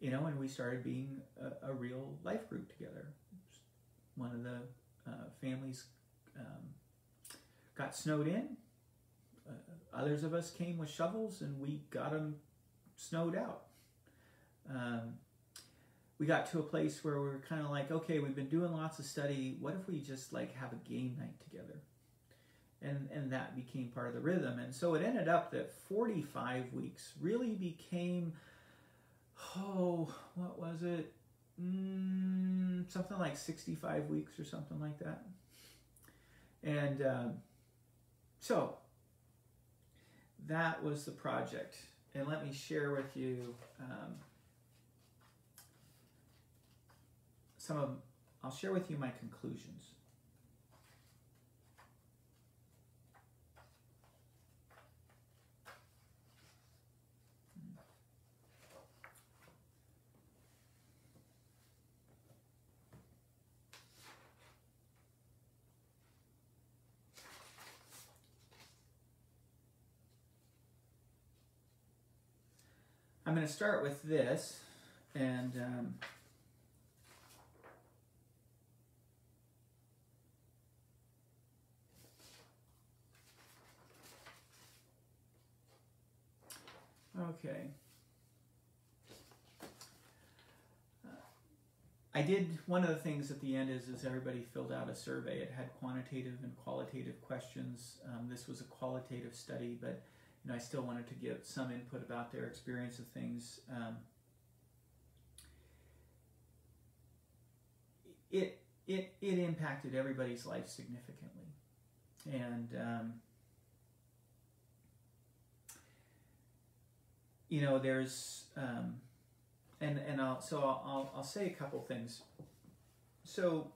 you know, and we started being a, a, real life group together. One of the uh, families um, got snowed in. Uh, others of us came with shovels and we got them snowed out. Um, we got to a place where we were kind of like, okay, we've been doing lots of study. What if we just like have a game night together? And, and that became part of the rhythm. And so it ended up that 45 weeks really became oh, what was it? Mm, something like 65 weeks or something like that. And um, so that was the project. And let me share with you um, some of, I'll share with you my conclusions. I'm going to start with this and um, okay. Uh, I did one of the things at the end is is everybody filled out a survey. It had quantitative and qualitative questions. Um, this was a qualitative study, but know, I still wanted to give some input about their experience of things. Um, it it it impacted everybody's life significantly, and um, you know, there's um, and and I'll so I'll, I'll I'll say a couple things. So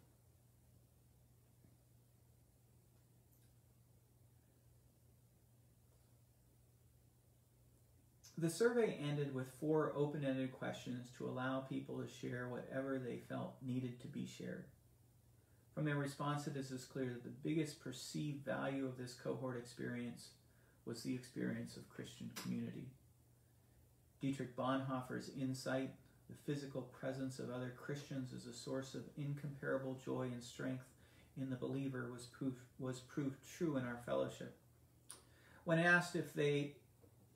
The survey ended with four open ended questions to allow people to share whatever they felt needed to be shared. From their responses, it is clear that the biggest perceived value of this cohort experience was the experience of Christian community. Dietrich Bonhoeffer's insight, the physical presence of other Christians, is a source of incomparable joy and strength in the believer was proved, was proved true in our fellowship. When asked if they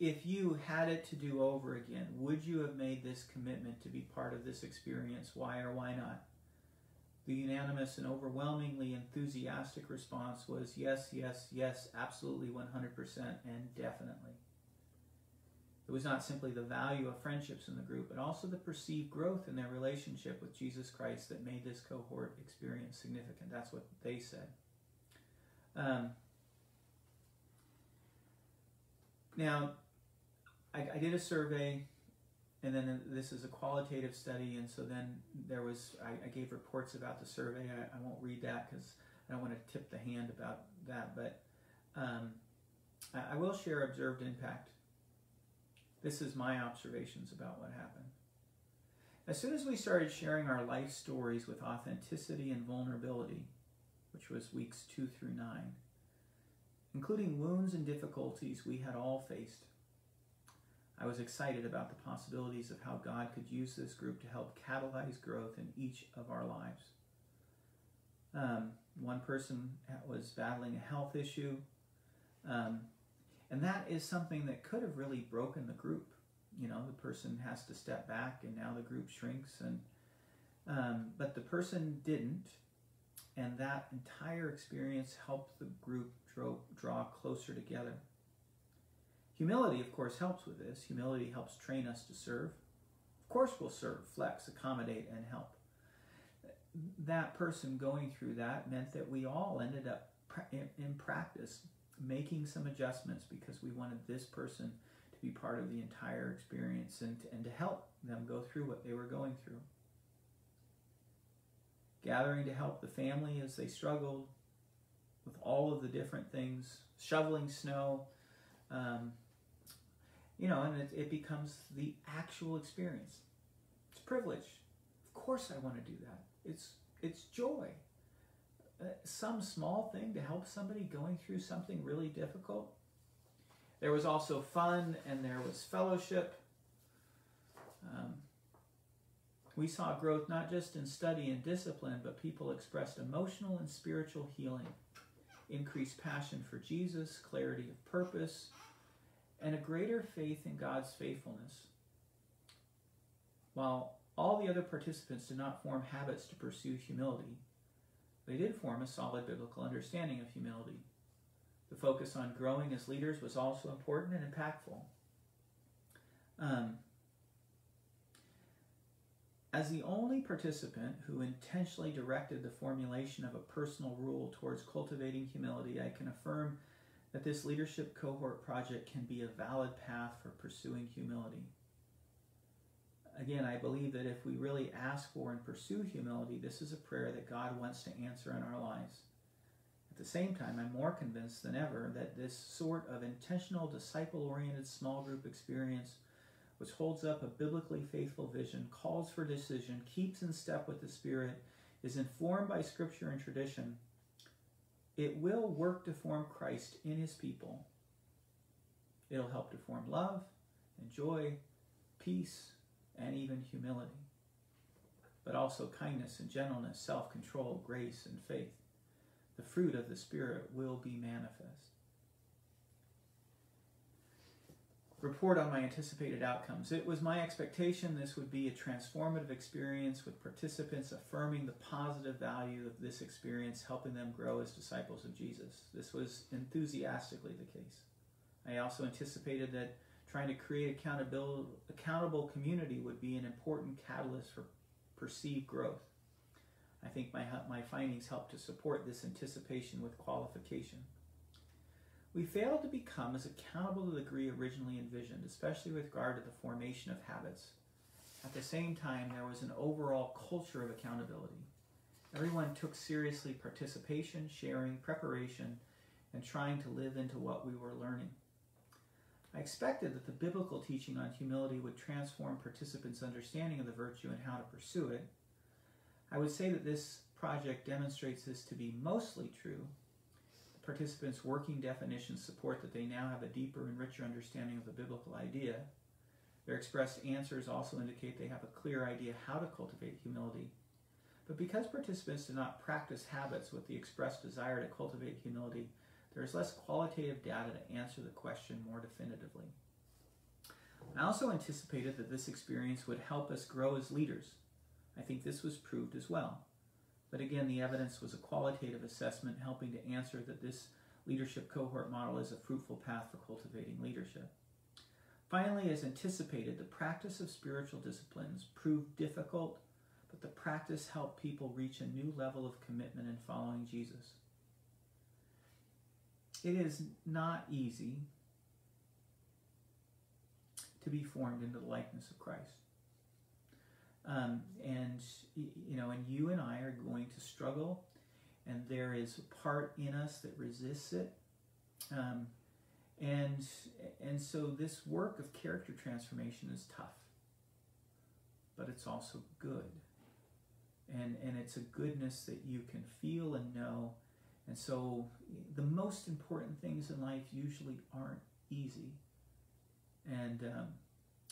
if you had it to do over again, would you have made this commitment to be part of this experience? Why or why not? The unanimous and overwhelmingly enthusiastic response was yes, yes, yes, absolutely 100% and definitely. It was not simply the value of friendships in the group, but also the perceived growth in their relationship with Jesus Christ that made this cohort experience significant. That's what they said. Um, now, I, I did a survey, and then this is a qualitative study, and so then there was I, I gave reports about the survey. I, I won't read that because I don't want to tip the hand about that, but um, I, I will share observed impact. This is my observations about what happened. As soon as we started sharing our life stories with authenticity and vulnerability, which was weeks two through nine, including wounds and difficulties we had all faced, I was excited about the possibilities of how God could use this group to help catalyze growth in each of our lives. Um, one person was battling a health issue, um, and that is something that could have really broken the group. You know, the person has to step back, and now the group shrinks, and um, but the person didn't, and that entire experience helped the group draw, draw closer together. Humility, of course, helps with this. Humility helps train us to serve. Of course, we'll serve, flex, accommodate, and help. That person going through that meant that we all ended up in practice making some adjustments because we wanted this person to be part of the entire experience and to, and to help them go through what they were going through. Gathering to help the family as they struggled with all of the different things, shoveling snow, um, you know, and it, it becomes the actual experience. It's privilege. Of course, I want to do that. It's it's joy. Uh, some small thing to help somebody going through something really difficult. There was also fun and there was fellowship. Um, we saw growth not just in study and discipline, but people expressed emotional and spiritual healing, increased passion for Jesus, clarity of purpose, and a greater faith in God's faithfulness. While all the other participants did not form habits to pursue humility, they did form a solid biblical understanding of humility. The focus on growing as leaders was also important and impactful. Um, as the only participant who intentionally directed the formulation of a personal rule towards cultivating humility, I can affirm that this leadership cohort project can be a valid path for pursuing humility. Again, I believe that if we really ask for and pursue humility, this is a prayer that God wants to answer in our lives. At the same time, I'm more convinced than ever that this sort of intentional, disciple oriented small group experience, which holds up a biblically faithful vision, calls for decision, keeps in step with the Spirit, is informed by Scripture and tradition, it will work to form Christ in his people. It'll help to form love and joy, peace, and even humility, but also kindness and gentleness, self control, grace, and faith. The fruit of the Spirit will be manifest. Report on my anticipated outcomes. It was my expectation this would be a transformative experience with participants affirming the positive value of this experience, helping them grow as disciples of Jesus. This was enthusiastically the case. I also anticipated that trying to create accountable, accountable community would be an important catalyst for perceived growth. I think my, my findings helped to support this anticipation with qualification. We failed to become as accountable to the degree originally envisioned, especially with regard to the formation of habits. At the same time, there was an overall culture of accountability. Everyone took seriously participation, sharing, preparation, and trying to live into what we were learning. I expected that the biblical teaching on humility would transform participants' understanding of the virtue and how to pursue it. I would say that this project demonstrates this to be mostly true, Participants' working definitions support that they now have a deeper and richer understanding of the biblical idea. Their expressed answers also indicate they have a clear idea how to cultivate humility. But because participants do not practice habits with the expressed desire to cultivate humility, there is less qualitative data to answer the question more definitively. I also anticipated that this experience would help us grow as leaders. I think this was proved as well. But again, the evidence was a qualitative assessment helping to answer that this leadership cohort model is a fruitful path for cultivating leadership. Finally, as anticipated, the practice of spiritual disciplines proved difficult, but the practice helped people reach a new level of commitment in following Jesus. It is not easy to be formed into the likeness of Christ. Um, and you know, and you and I are going to struggle, and there is a part in us that resists it. Um, and and so this work of character transformation is tough, but it's also good. And and it's a goodness that you can feel and know. And so the most important things in life usually aren't easy. And um,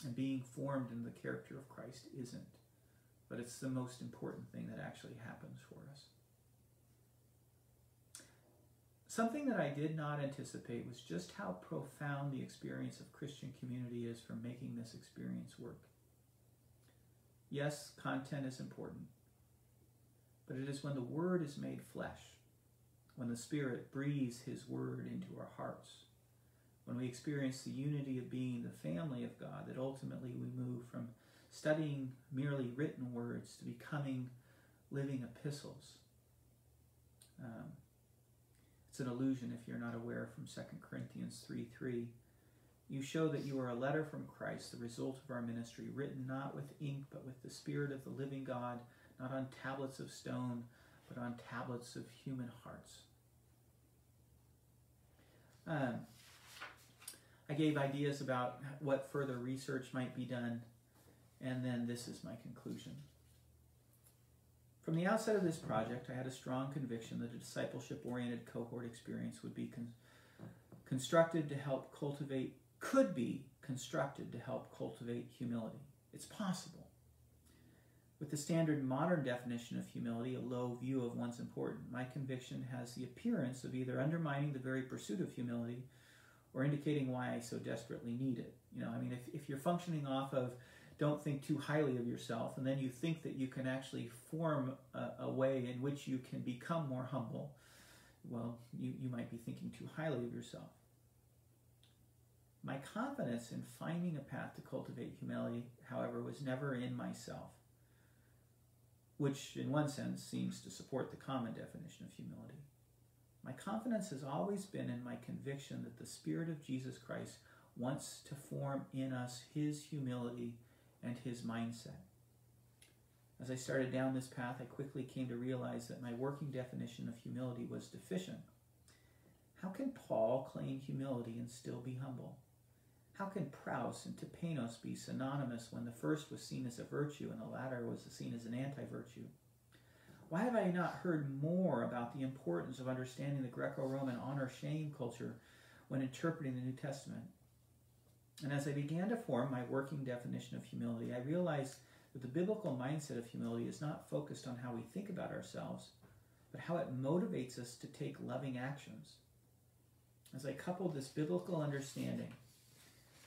and being formed in the character of Christ isn't but it's the most important thing that actually happens for us. Something that I did not anticipate was just how profound the experience of Christian community is for making this experience work. Yes, content is important, but it is when the Word is made flesh, when the Spirit breathes His Word into our hearts, when we experience the unity of being the family of God, that ultimately we move from studying merely written words to becoming living epistles. Um, it's an illusion if you're not aware from 2 Corinthians 3 3. You show that you are a letter from Christ, the result of our ministry, written not with ink, but with the Spirit of the living God, not on tablets of stone, but on tablets of human hearts. Um, I gave ideas about what further research might be done and then this is my conclusion. From the outset of this project, I had a strong conviction that a discipleship oriented cohort experience would be con- constructed to help cultivate, could be constructed to help cultivate humility. It's possible. With the standard modern definition of humility, a low view of one's important, my conviction has the appearance of either undermining the very pursuit of humility or indicating why I so desperately need it. You know, I mean, if, if you're functioning off of don't think too highly of yourself, and then you think that you can actually form a, a, way in which you can become more humble, well, you, you might be thinking too highly of yourself. My confidence in finding a path to cultivate humility, however, was never in myself, which in one sense seems to support the common definition of humility. My confidence has always been in my conviction that the Spirit of Jesus Christ wants to form in us his humility and his mindset. As I started down this path, I quickly came to realize that my working definition of humility was deficient. How can Paul claim humility and still be humble? How can praus and tapeinos be synonymous when the first was seen as a virtue and the latter was seen as an anti virtue? Why have I not heard more about the importance of understanding the Greco Roman honor shame culture when interpreting the New Testament? And as I began to form my working definition of humility, I realized that the biblical mindset of humility is not focused on how we think about ourselves, but how it motivates us to take loving actions. As I coupled this biblical understanding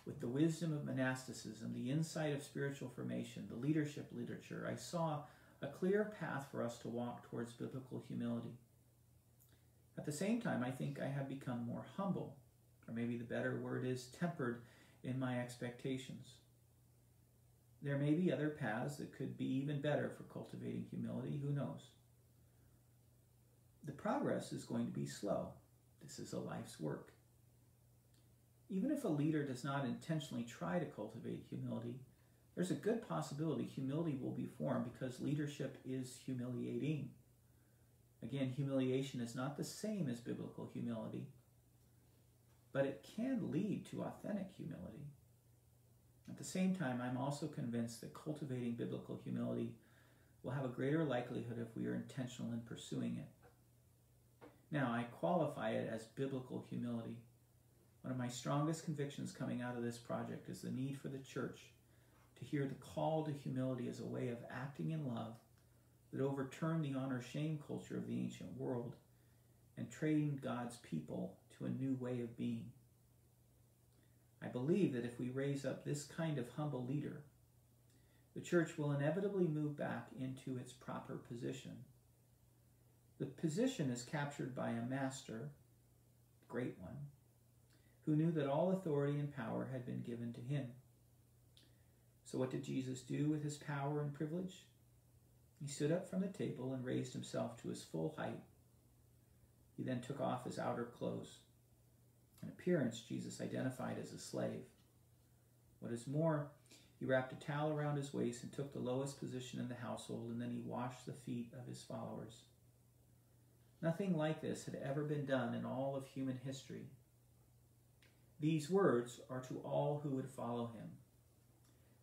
with the wisdom of monasticism, the insight of spiritual formation, the leadership literature, I saw a clear path for us to walk towards biblical humility. At the same time, I think I have become more humble, or maybe the better word is tempered in my expectations. There may be other paths that could be even better for cultivating humility, who knows? The progress is going to be slow. This is a life's work. Even if a leader does not intentionally try to cultivate humility, there's a good possibility humility will be formed because leadership is humiliating. Again, humiliation is not the same as biblical humility but it can lead to authentic humility. At the same time, I'm also convinced that cultivating biblical humility will have a greater likelihood if we are intentional in pursuing it. Now, I qualify it as biblical humility. One of my strongest convictions coming out of this project is the need for the church to hear the call to humility as a way of acting in love that overturned the honor shame culture of the ancient world and trained God's people to a new way of being. I believe that if we raise up this kind of humble leader, the church will inevitably move back into its proper position. The position is captured by a master, great one, who knew that all authority and power had been given to him. So, what did Jesus do with his power and privilege? He stood up from the table and raised himself to his full height. He then took off his outer clothes. In appearance, Jesus identified as a slave. What is more, he wrapped a towel around his waist and took the lowest position in the household, and then he washed the feet of his followers. Nothing like this had ever been done in all of human history. These words are to all who would follow him.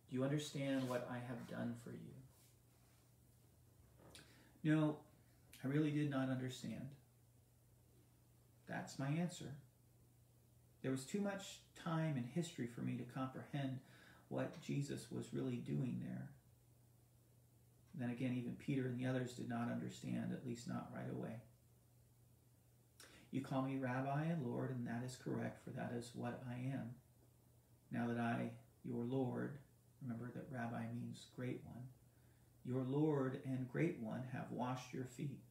Do you understand what I have done for you? No, I really did not understand. That's my answer. There was too much time and history for me to comprehend what Jesus was really doing there. then again, even Peter and the others did not understand, at least not right away. You call me Rabbi and Lord, and that is correct, for that is what I am. Now that I, your Lord, remember that Rabbi means great one, your Lord and great one have washed your feet.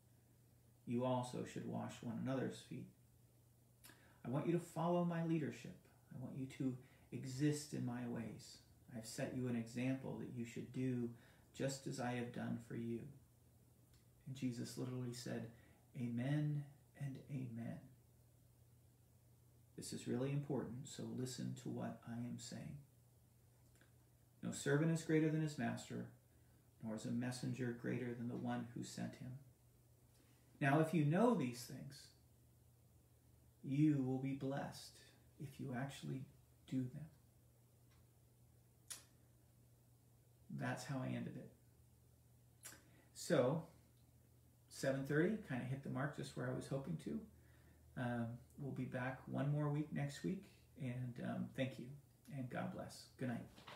You also should wash one another's feet. I want you to follow my leadership. I want you to exist in my ways. I've set you an example that you should do just as I have done for you. And Jesus literally said, Amen and Amen. This is really important, so listen to what I am saying. No servant is greater than his master, nor is a messenger greater than the one who sent him. Now, if you know these things, you will be blessed if you actually do them. That's how I ended it. So, 7.30, kind of hit the mark just where I was hoping to. Um, we'll be back one more week next week, and um, thank you, and God bless. Good night.